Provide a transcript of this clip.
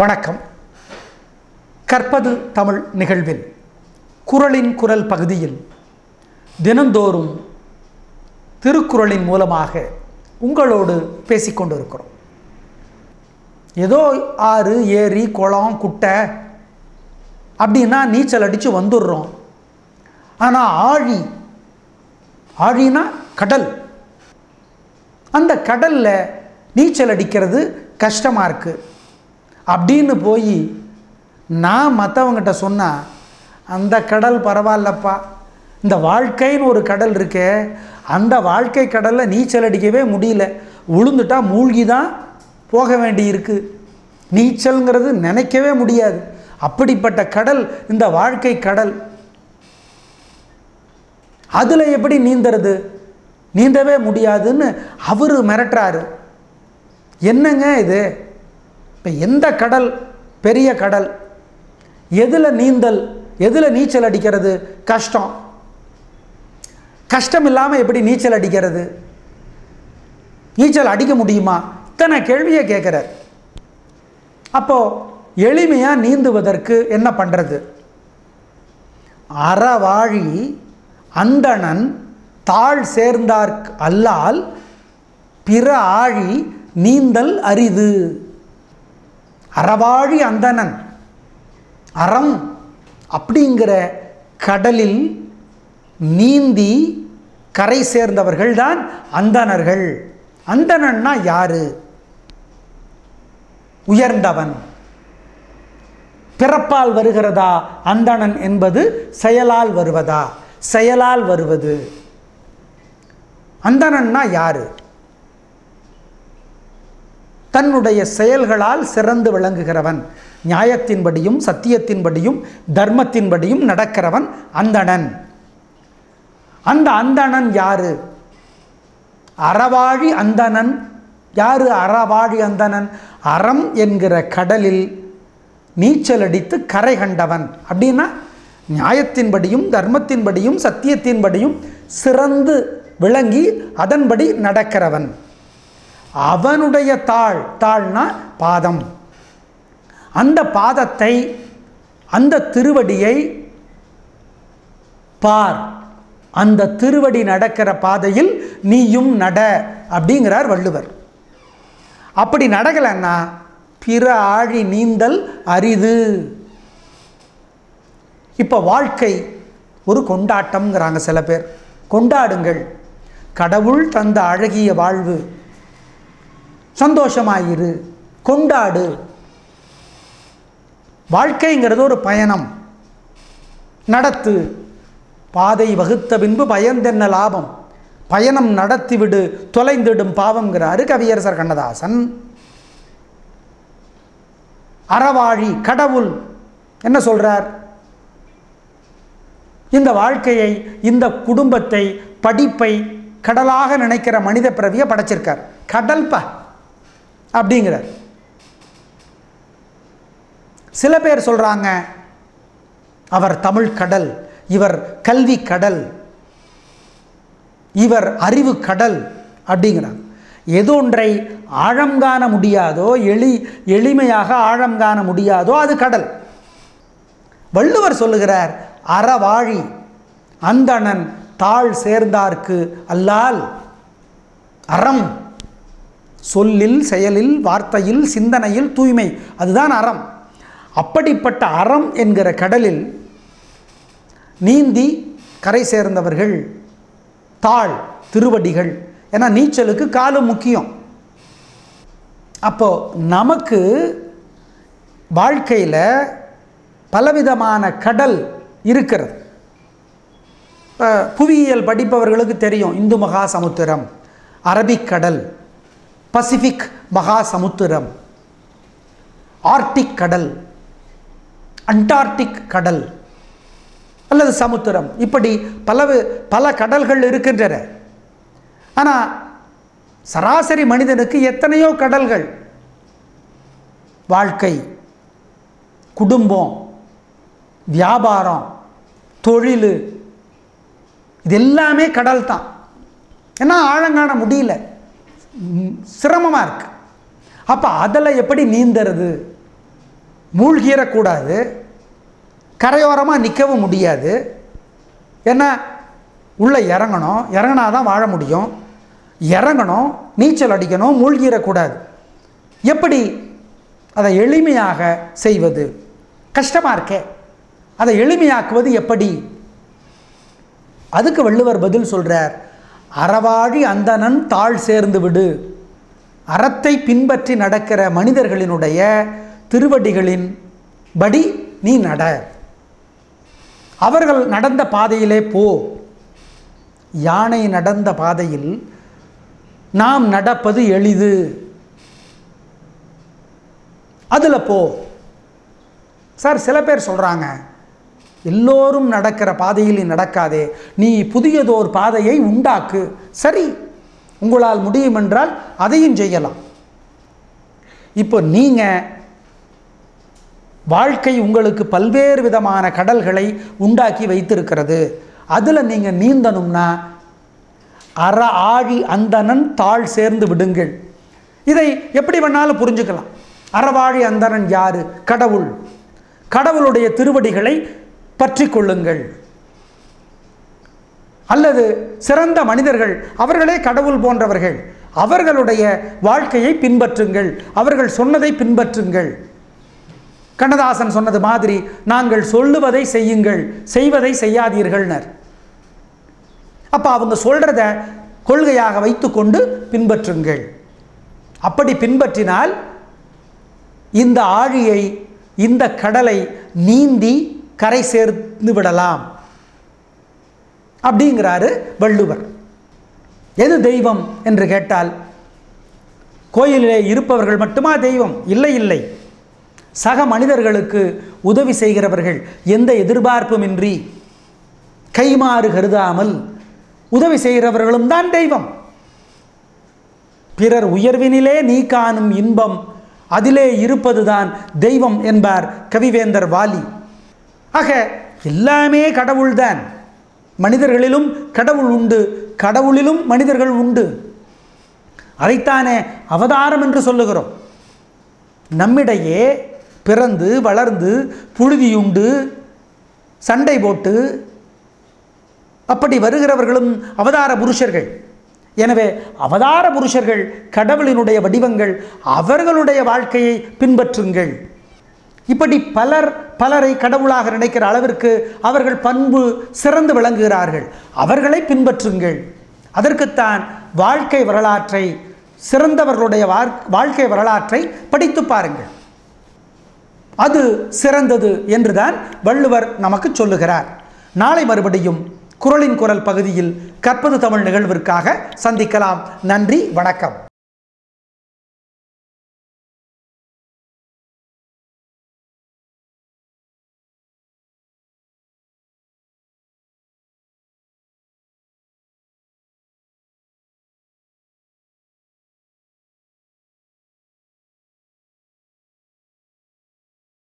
வணக்கம். கற்பது தமிழ் நிகழ்வில் குரலின் குரல் பகுதியில் தினந்தோறும் திருக்குறளின் மூலமாக உங்களோடு பேசிக்கொண்டிருக்கிறோம் ஏதோ ஆறு ஏரி குளம் குட்டை அப்படின்னா நீச்சல் அடித்து வந்துடுறோம். ஆனால் ஆழி ஆழினா கடல். அந்த கடலில் நீச்சல் அடிக்கிறது கஷ்டமாக இருக்குது அப்படின்னு போய் நான் மற்றவங்கிட்ட சொன்னால் அந்த கடல் பரவாயில்லப்பா. இந்த வாழ்க்கைன்னு ஒரு கடல் இருக்கே அந்த வாழ்க்கை கடலில் நீச்சல் அடிக்கவே முடியல. உளுந்துட்டா மூழ்கி தான் போக வேண்டியிருக்கு. நீச்சல்ங்கிறது நினைக்கவே முடியாது. அப்படிப்பட்ட கடல் இந்த வாழ்க்கை கடல். அதில் எப்படி நீந்துறது? நீந்தவே முடியாதுன்னு அவர் மிரட்டுறாரு. என்னங்க இது? இப்போ எந்த கடல் பெரிய கடல்? எதில் நீந்தல்? எதில் நீச்சல் அடிக்கிறது? கஷ்டம். கஷ்டம் இல்லாமல் எப்படி நீச்சல் அடிக்கிறது? நீச்சல் அடிக்க முடியுமா? இத்தனை கேள்வியை கேட்குறார். அப்போது எளிமையாக நீந்துவதற்கு என்ன பண்ணுறது அறவாழி அந்தணன் தாழ் சேர்ந்தார்க் அல்லால் பிற ஆழி நீந்தல் அரிது. அறவாழி அந்தணன். அறம் அப்படிங்கிற கடலில் நீந்தி கரை சேர்ந்தவர்கள் தான் அந்தணர்கள். அந்தணன்னா யாரு? உயர்ந்தவன். பிறப்பால் வருகிறதா அந்தணன் என்பது செயலால் வருவதா? செயலால் வருவது. அந்தணன்னா யாரு? தன்னுடைய செயல்களால் சிறந்து விளங்குகிறவன். நியாயத்தின்படியும் சத்தியத்தின்படியும் தர்மத்தின்படியும் நடக்கிறவன் அந்தணன். அந்த அந்தணன் யாரு? அறவாழி அந்தணன். யாரு அறவாழி அந்தணன்? அறம் என்கிற கடலில் நீச்சல் அடித்து கரை கண்டவன். அப்படின்னா நியாயத்தின்படியும் தர்மத்தின்படியும் சத்தியத்தின்படியும் சிறந்து விளங்கி அதன்படி நடக்கிறவன். அவனுடைய தாழ் தாழ்னா பாதம். அந்த பாதத்தை அந்த திருவடியை பார். அந்த திருவடி நடக்கிற பாதையில் நீயும் நட அப்படிங்கிறார் வள்ளுவர். அப்படி நடக்கலைன்னா பிற ஆழி நீந்தல் அரிது. இப்போ வாழ்க்கை ஒரு கொண்டாட்டம்ங்கிறாங்க சில பேர். கொண்டாடுங்கள். கடவுள் தந்த அழகிய வாழ்வு. சந்தோஷமாயிரு கொண்டாடு. வாழ்க்கைங்கிறது ஒரு பயணம். நடத்து. பாதை வகுத்த பின்பு பயந்தென்ன லாபம்? பயணம் நடத்திவிடு தொலைந்திடும் பாவங்கிறாரு கவியரசர் கண்ணதாசன். அறவாழி கடவுள் என்ன சொல்றார்? இந்த வாழ்க்கையை இந்த குடும்பத்தை படிப்பை கடலாக நினைக்கிற மனித பிறவியை படைச்சிருக்கார். கடல்பா. அப்படிங்கிறார். சில பேர் சொல்கிறாங்க அவர் தமிழ் கடல் இவர் கல்வி கடல் இவர் அறிவு கடல் அப்படிங்கிறாங்க எது ஒன்றை ஆழம் காண முடியாதோ எளி எளிமையாக ஆழம் காண முடியாதோ அது கடல். வள்ளுவர் சொல்லுகிறார் அறவாழி அந்தணன் தாழ் சேர்ந்தார்க்கு அல்லால் அறம் சொல்லில் செயலில் வார்த்தையில் சிந்தனையில் தூய்மை. அதுதான் அறம். அப்படிப்பட்ட அறம் என்கிற கடலில் நீந்தி கரை சேர்ந்தவர்கள் தாழ் திருவடிகள். ஏன்னா நீச்சலுக்கு காலு முக்கியம். அப்போ நமக்கு வாழ்க்கையில் பலவிதமான கடல் இருக்கிறது. புவியியல் படிப்பவர்களுக்கு தெரியும். இந்து மகா சமுத்திரம் அரபிக்கடல் பசிபிக் மகா சமுத்திரம் ஆர்டிக் கடல் அண்டார்டிக் கடல் அல்லது சமுத்திரம். இப்படி பல பல கடல்கள் இருக்கின்றன. ஆனால் சராசரி மனிதனுக்கு எத்தனையோ கடல்கள்? வாழ்க்கை குடும்பம் வியாபாரம் தொழில் இது எல்லாமே கடல் தான் ஏன்னா ஆழங்காண முடியல. சிரமமாக இருக்கு. அப்போ அதில் எப்படி நீந்துறது? மூழ்கிடக்கூடாது. கரையோரமாக நிற்கவும் முடியாது. ஏன்னா உள்ளே இறங்கணும். இறங்கினா தான் வாழ முடியும். இறங்கணும் நீச்சல் அடிக்கணும் மூழ்கிடக்கூடாது. எப்படி? அதை எளிமையாக செய்வது. கஷ்டமாக இருக்கே. அதை எளிமையாக்குவது எப்படி? அதுக்கு வள்ளுவர் பதில் சொல்கிறார் அறவாழி அந்தணன் தாழ் சேர்ந்து விடு. அறத்தை பின்பற்றி நடக்கிற மனிதர்களினுடைய திருவடிகளின் படி நீ நட. அவர்கள் நடந்த பாதையிலே போ. யானை நடந்த பாதையில் நாம் நடப்பது எளிது. அதில் போ. சார் சில பேர் சொல்கிறாங்க எல்லோரும் நடக்கிற பாதையில் நீ நடக்காதே. நீ புதியதோர் பாதையை உண்டாக்கு. சரி உங்களால் முடியும் என்றால் அதையும் செய்யலாம். இப்போ நீங்கள் வாழ்க்கை உங்களுக்கு பல்வேறு விதமான கடல்களை உண்டாக்கி வைத்திருக்கிறது. அதில் நீங்கள் நீந்தணும்னா அற ஆழி அந்தணன் தாழ் சேர்ந்து விடுங்கள். இதை எப்படி வேணாலும் புரிஞ்சுக்கலாம். அறவாழி அந்தணன் யாரு? கடவுள். கடவுளுடைய திருவடிகளை பற்றி கொள்ளுங்கள் அல்லது சிறந்த மனிதர்கள் அவர்களே கடவுள் போன்றவர்கள் அவர்களுடைய வாழ்க்கையை பின்பற்றுங்கள் அவர்கள் சொன்னதை பின்பற்றுங்கள். கண்ணதாசன் சொன்னது மாதிரி நாங்கள் சொல்லுவதை செய்யுங்கள் செய்வதை செய்யாதீர்கள்னர். அப்போ அவங்க சொல்கிறத கொள்கையாக வைத்துக்கொண்டு பின்பற்றுங்கள். அப்படி பின்பற்றினால் இந்த ஆழியை இந்த கடலை நீந்தி கரை சேர்ந்து விடலாம். அப்படிங்கிறாரு வள்ளுவர். எது தெய்வம் என்று கேட்டால் கோயிலிலே இருப்பவர்கள் மட்டுமா தெய்வம்? இல்லை இல்லை. சக மனிதர்களுக்கு உதவி செய்கிறவர்கள் எந்த எதிர்பார்ப்புமின்றி கைமாறு கருதாமல் உதவி செய்கிறவர்களும் தான் தெய்வம். பிறர் உயர்வினிலே நீ காணும் இன்பம் அதிலே இருப்பதுதான் தெய்வம் என்பார் கவிவேந்தர் வாலி. ஆக எல்லாமே கடவுள்தான். மனிதர்களிலும் கடவுள் உண்டு. கடவுளிலும் மனிதர்கள் உண்டு. அதைத்தானே அவதாரம் என்று சொல்லுகிறோம். நம்மிடையே பிறந்து வளர்ந்து புழுதியுண்டு சண்டை போட்டு அப்படி வருகிறவர்களும் அவதார புருஷர்கள். எனவே அவதார புருஷர்கள் கடவுளினுடைய வடிவங்கள் அவர்களுடைய வாழ்க்கையை பின்பற்றுங்கள். இப்படி பலர் பலரை கடவுளாக நினைக்கிற அளவிற்கு அவர்கள் பண்பு சிறந்து விளங்குகிறார்கள். அவர்களை பின்பற்றுங்கள். அதற்குத்தான் வாழ்க்கை வரலாற்றை சிறந்தவர்களுடைய வாழ்க்கை வரலாற்றை படித்து பாருங்கள். அது சிறந்தது என்றுதான் வள்ளுவர் நமக்கு சொல்லுகிறார். நாளை மறுபடியும் குரலின் குரல் பகுதியில் கற்பது தமிழ் நிகழ்விற்காக சந்திக்கலாம். நன்றி வணக்கம்.